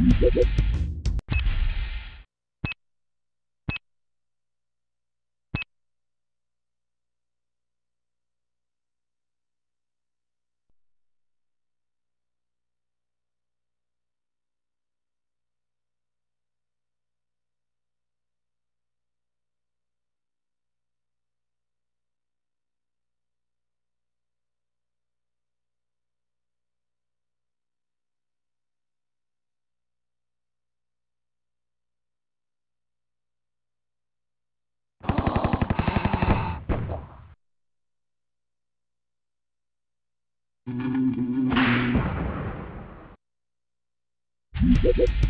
Je. Thank you.